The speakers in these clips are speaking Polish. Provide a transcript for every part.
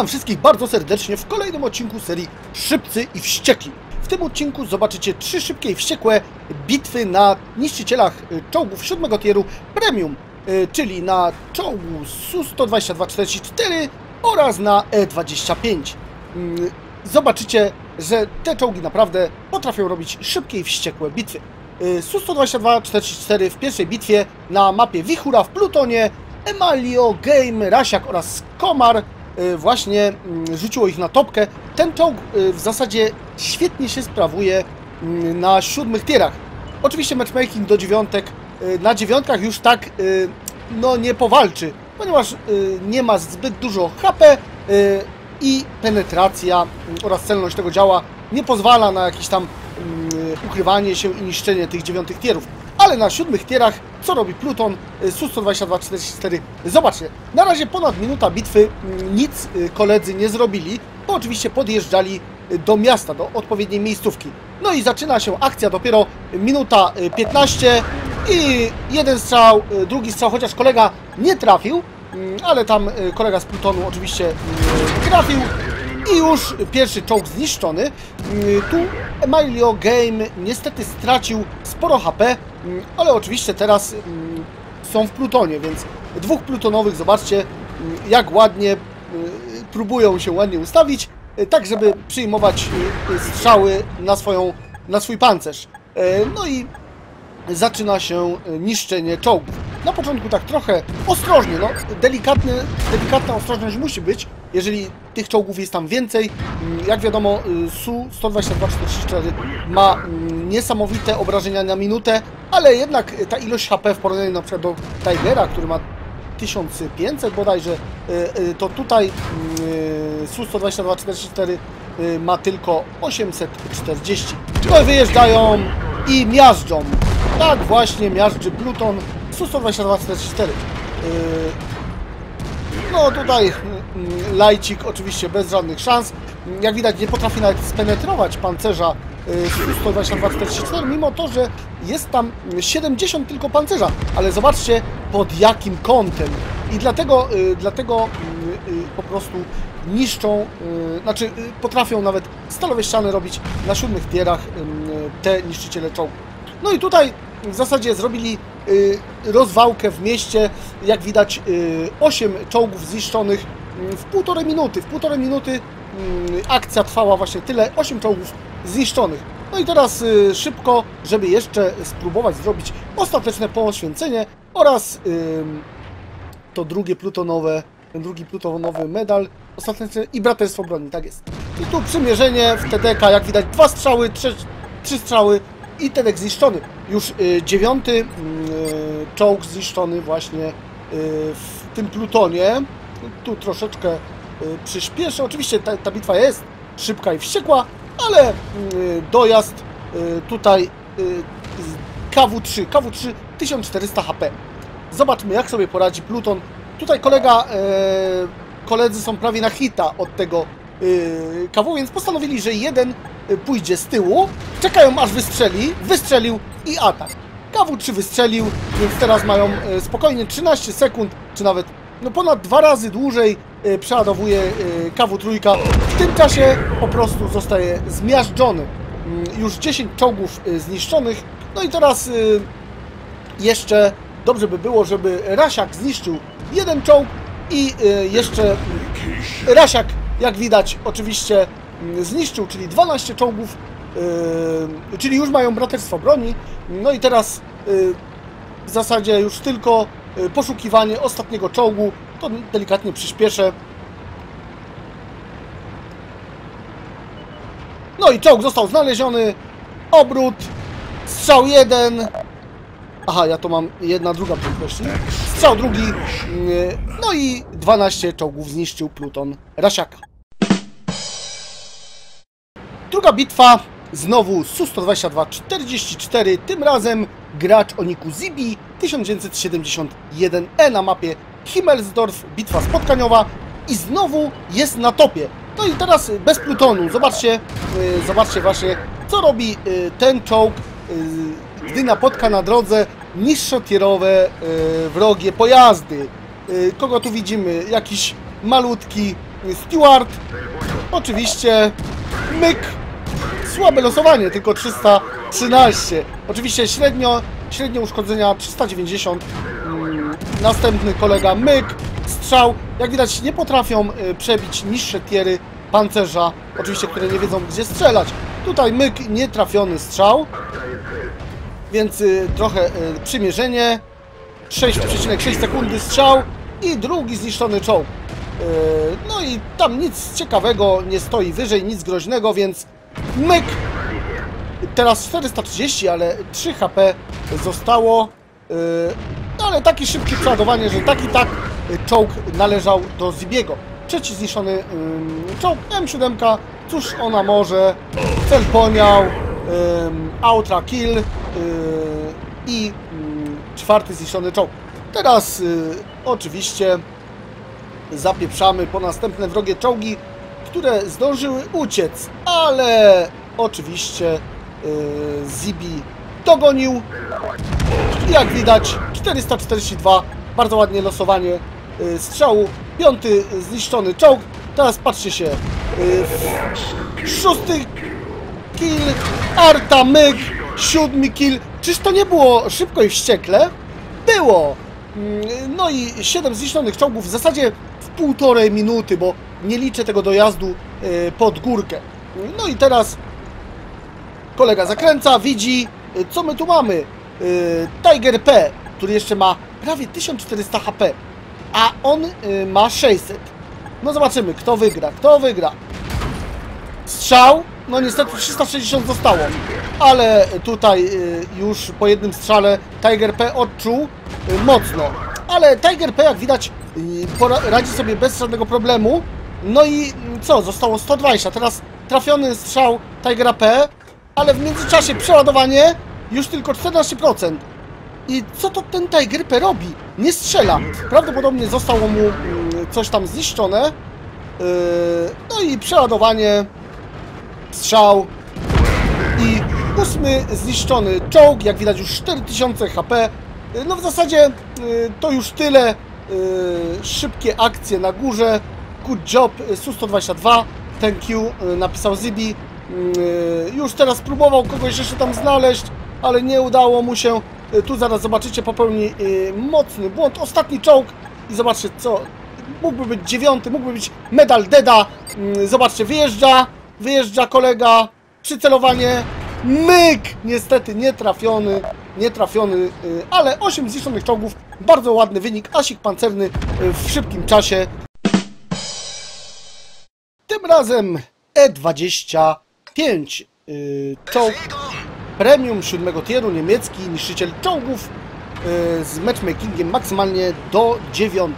Witam wszystkich bardzo serdecznie w kolejnym odcinku serii Szybcy i Wściekli. W tym odcinku zobaczycie trzy szybkie i wściekłe bitwy na niszczycielach y, czołgów siódmego tieru Premium, y, czyli na czołgu Su-122-44 oraz na E-25. Mm, Zobaczycie, że te czołgi naprawdę potrafią robić szybkie i wściekłe bitwy. Y, Su-122-44 w pierwszej bitwie na mapie Wichura w Plutonie Emalio, Game, Rasiak oraz Komar właśnie mm, rzuciło ich na topkę. Ten czołg y, w zasadzie świetnie się sprawuje mm, na siódmych tierach. Oczywiście matchmaking do dziewiątek. y, Na dziewiątkach już tak y, no nie powalczy, ponieważ y, nie ma zbyt dużo HP y, i penetracja y, oraz celność tego działa nie pozwala na jakieś tam y, ukrywanie się i niszczenie tych dziewiątych tierów. Ale na siódmych tierach, co robi Pluton y, Su-122-44? Zobaczcie, na razie ponad minuta bitwy, mm, nic y, koledzy nie zrobili, bo oczywiście podjeżdżali y, do miasta, do odpowiedniej miejscówki. No i zaczyna się akcja dopiero minuta y, 15 i jeden strzał, drugi strzał, chociaż kolega nie trafił, mm, ale tam kolega z Plutonu oczywiście trafił i już pierwszy czołg zniszczony. Mm, Tu Emilio Game niestety stracił sporo HP, mm, ale oczywiście teraz mm, są w Plutonie, więc dwóch plutonowych, zobaczcie jak ładnie próbują się ładnie ustawić, y, tak żeby przyjmować y, strzały na, swoją, na swój pancerz. E, No i zaczyna się e, niszczenie czołgów. Na początku tak trochę ostrożnie, no delikatny, delikatna ostrożność musi być, jeżeli tych czołgów jest tam więcej. Mm, Jak wiadomo, y, Su-122-44 ma mm, niesamowite obrażenia na minutę, ale jednak ta ilość HP w porównaniu na przykład do Tigera, który ma 1500 bodajże, y, y, to tutaj y, Su-122-44 y, ma tylko 840. No i wyjeżdżają i miażdżą. Tak właśnie miażdży Pluton Su-122-44. Yy, No tutaj mm, Lajcik oczywiście bez żadnych szans. Jak widać nie potrafi nawet spenetrować pancerza y, Su-122-44, mimo to, że jest tam 70 tylko pancerza. Ale zobaczcie pod jakim kątem. I dlatego, y, dlatego y, po prostu niszczą, znaczy potrafią nawet stalowe ściany robić na siódmych tierach te niszczyciele czołgów. No i tutaj w zasadzie zrobili rozwałkę w mieście. Jak widać, y, 8 czołgów zniszczonych y, w półtorej minuty. W półtorej minuty y, akcja trwała właśnie tyle, 8 czołgów zniszczonych. No i teraz y, szybko, żeby jeszcze spróbować zrobić ostateczne poświęcenie oraz y, to drugie plutonowe, ten drugi plutonowy medal ostateczny i braterstwo broni, tak jest. I tu przymierzenie w TDK, jak widać, dwa strzały, trzy, trzy strzały i TDK zniszczony. Już y, dziewiąty y, czołg zniszczony właśnie y, w tym plutonie. Tu troszeczkę przyspieszę. Oczywiście ta, ta bitwa jest szybka i wściekła, ale dojazd tutaj y, z KW3, KW3 1400 HP. Zobaczmy jak sobie poradzi Pluton. Tutaj kolega, e, koledzy są prawie na hita od tego kawu, więc postanowili, że jeden pójdzie z tyłu, czekają aż wystrzeli, wystrzelił i atak. KW3 wystrzelił, więc teraz mają e, spokojnie 13 sekund, czy nawet no ponad dwa razy dłużej e, przeładowuje e, KW3. W tym czasie po prostu zostaje zmiażdżony. Mm, Już 10 czołgów zniszczonych. No i teraz jeszcze dobrze by było, żeby Rasiak zniszczył jeden czołg i y, jeszcze Rasiak, jak widać, oczywiście zniszczył, czyli 12 czołgów, y, czyli już mają braterstwo broni. No i teraz y, w zasadzie już tylko y, poszukiwanie ostatniego czołgu, to delikatnie przyspieszę. No i czołg został znaleziony, obrót, strzał jeden, Aha, ja to mam jedna druga prędkości. Strzał drugi. No i 12 czołgów zniszczył Pluton Rasiaka. Druga bitwa. Znowu Su-122-44. Tym razem gracz o niku Zibi 1971E na mapie Himmelsdorf. Bitwa spotkaniowa. I znowu jest na topie. No i teraz y, bez Plutonu. Zobaczcie, y, zobaczcie właśnie, co robi y, ten czołg y, gdy napotka na drodze niższotierowe y, wrogie pojazdy. Y, kogo tu widzimy? Jakiś malutki Stewart. Oczywiście myk. Słabe losowanie, tylko 313. Oczywiście średnio, średnio uszkodzenia 390. Mm, Następny kolega myk. Strzał. Jak widać nie potrafią y, przebić niższe tiery pancerza. Oczywiście, które nie wiedzą gdzie strzelać. Tutaj myk, nietrafiony strzał. Więc y, trochę y, przymierzenie. 6,6 sekundy strzał i drugi zniszczony czołg. No i tam nic ciekawego nie stoi wyżej, nic groźnego, więc myk. Teraz 430, ale 3 HP zostało. Yy, ale taki szybkie przeładowanie, że tak i tak czołg należał do Zibiego. Trzeci zniszczony ym, czołg M7, cóż ona może? Cel poniał, ym, outra kill yy, i ym, czwarty zniszczony czołg. Teraz y, oczywiście zapieprzamy po następne wrogie czołgi, które zdążyły uciec, ale oczywiście y, Zibi dogonił. Jak widać 442, bardzo ładnie losowanie y, strzału, piąty zniszczony czołg. Teraz patrzcie się, y, szósty kill, Arta Myk, siódmy kill. Czyż to nie było szybko i wściekle? Było! Mm, No i 7 zniszczonych czołgów w zasadzie w półtorej minuty, bo nie liczę tego dojazdu e, pod górkę. No i teraz kolega zakręca, widzi, e, co my tu mamy. E, Tiger P, który jeszcze ma prawie 1400 HP, a on ma 600. No zobaczymy, kto wygra, kto wygra. Strzał, no niestety 360 zostało, ale tutaj y, już po jednym strzale Tiger P odczuł y, mocno. Ale Tiger P jak widać y, radzi sobie bez żadnego problemu. No i co, zostało 120. Teraz trafiony strzał Tigera P, ale w międzyczasie przeładowanie już tylko 14%. I co to ten Tiger P robi? Nie strzela. Prawdopodobnie zostało mu mm, coś tam zniszczone. Yy, No i przeładowanie strzał i ósmy zniszczony czołg, jak widać już 4000 HP. No w zasadzie y, to już tyle. Szybkie akcje na górze. Good job Su-122. Thank you, y, napisał Zibi. Y, Już teraz próbował kogoś jeszcze tam znaleźć, ale nie udało mu się. Y, Tu zaraz zobaczycie, popełni y, mocny błąd. Ostatni czołg i zobaczcie co. Mógłby być dziewiąty, mógłby być medal Deda. Zobaczcie, wyjeżdża, wyjeżdża kolega, przycelowanie, myk! Niestety nie trafiony, nie trafiony, y, ale 8 zniszczonych czołgów, bardzo ładny wynik, asik pancerny y, w szybkim czasie. Razem E25, y, czołg premium 7 tieru, niemiecki niszczyciel czołgów y, z matchmakingiem maksymalnie do 9,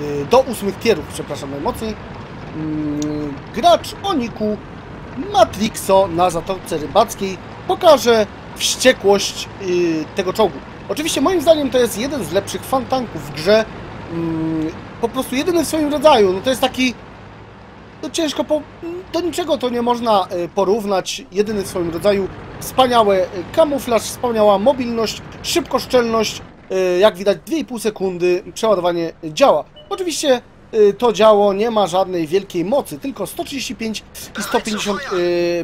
y, do 8 tierów, przepraszam najmocniej. Mm, Gracz o niku Matrixo na Zatoce Rybackiej pokaże wściekłość y, tego czołgu. Oczywiście moim zdaniem to jest jeden z lepszych fantanków w grze. Mm, Po prostu jedyny w swoim rodzaju. No to jest taki no ciężko po... do niczego to nie można e, porównać. Jedyny w swoim rodzaju. Wspaniały e, kamuflaż, wspaniała mobilność, szybkoszczelność. E, Jak widać 2,5 sekundy przeładowanie działa. Oczywiście to działo nie ma żadnej wielkiej mocy, tylko 135 i 150 e,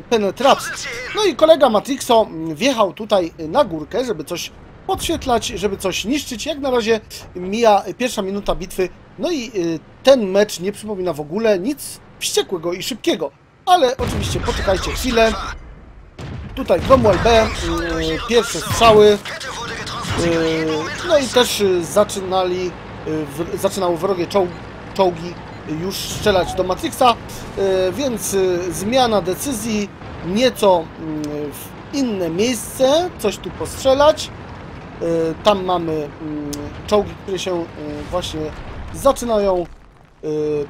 penetracji. No i kolega Matrixo wjechał tutaj na górkę, żeby coś podświetlać, żeby coś niszczyć. Jak na razie mija pierwsza minuta bitwy. No i ten mecz nie przypomina w ogóle nic wściekłego i szybkiego. Ale oczywiście poczekajcie chwilę. Tutaj Cromwell B, y, pierwsze strzały. Y, No i też y, zaczynali, y, w- zaczynały wrogie czoł, czołgi już strzelać do Matrixa, y, więc zmiana decyzji, nieco mm, w inne miejsce, coś tu postrzelać. Tam mamy mm, czołgi, które się właśnie zaczynają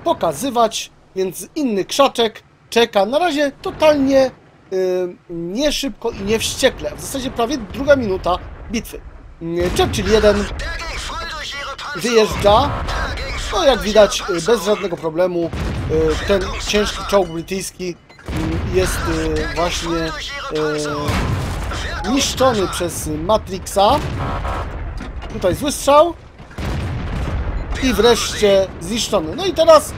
pokazywać, więc inny krzaczek czeka. Na razie totalnie y, nie szybko i nie wściekle. W zasadzie prawie druga minuta bitwy. Y, Churchill 1 wyjeżdża. No jak widać y, bez żadnego problemu y, ten ciężki czołg brytyjski jest właśnie niszczony przez Matrixa. Tutaj zły strzał. I wreszcie zniszczony. No i teraz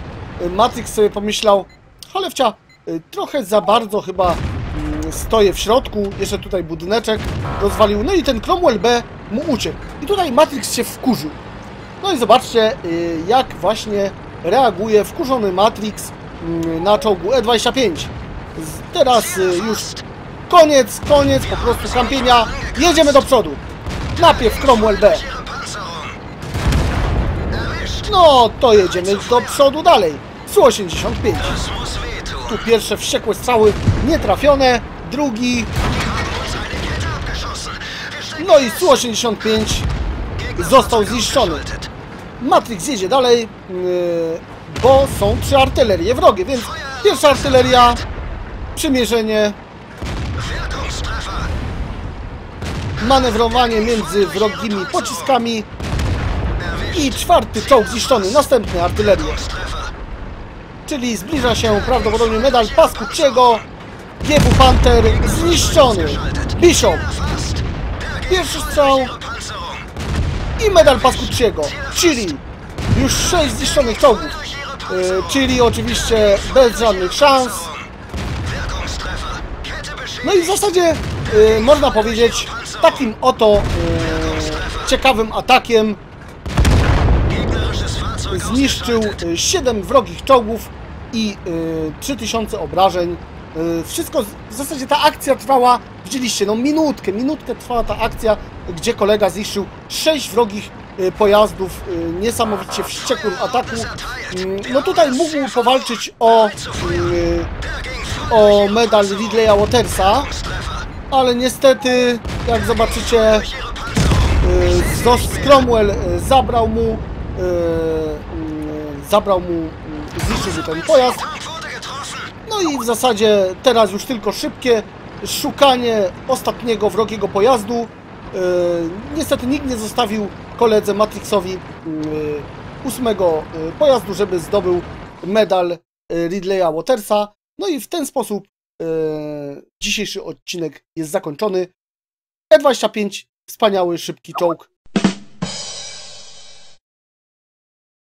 Matrix sobie pomyślał, cholewcia, y, trochę za bardzo chyba mm, stoję w środku, jeszcze tutaj budyneczek rozwalił, no i ten Cromwell B mu uciekł. I tutaj Matrix się wkurzył. No i zobaczcie, y, jak właśnie reaguje wkurzony Matrix mm, na czołgu E25. Z- Teraz y, już koniec, koniec po prostu kampienia. Jedziemy do przodu. Najpierw Cromwell B. No, to jedziemy do przodu dalej. Su-85. Tu pierwsze wściekłe strzały nietrafione. Drugi. No i Su-85 został zniszczony. Matrix jedzie dalej, yy, bo są trzy artylerie wrogie, więc pierwsza artyleria, przymierzenie, manewrowanie między wrogimi pociskami i czwarty czołg zniszczony, następny artylerie. Czyli zbliża się prawdopodobnie medal Paskuciego, GW Panther zniszczony, Bishop, pierwszy strzał. I medal Paskuciego, czyli już 6 zniszczonych czołgów, yy, czyli oczywiście bez żadnych szans. No i w zasadzie yy, można powiedzieć takim oto yy, ciekawym atakiem zniszczył 7 wrogich czołgów i y, 3000 obrażeń. Y, Wszystko, w zasadzie ta akcja trwała, widzieliście, no minutkę, minutkę trwała ta akcja, gdzie kolega zniszczył 6 wrogich y, pojazdów, y, niesamowicie wściekłym ataku. Mm, No tutaj mógł powalczyć o, y, o medal Ridleya Watersa, ale niestety, jak zobaczycie, y, Zos Cromwell zabrał mu y, zabrał mu, zniszczył ten pojazd. No i w zasadzie teraz już tylko szybkie szukanie ostatniego wrogiego pojazdu. Y, Niestety nikt nie zostawił koledze Matrixowi y, ósmego y, pojazdu, żeby zdobył medal Ridleya Watersa. No i w ten sposób dzisiejszy odcinek jest zakończony. E25, wspaniały, szybki czołg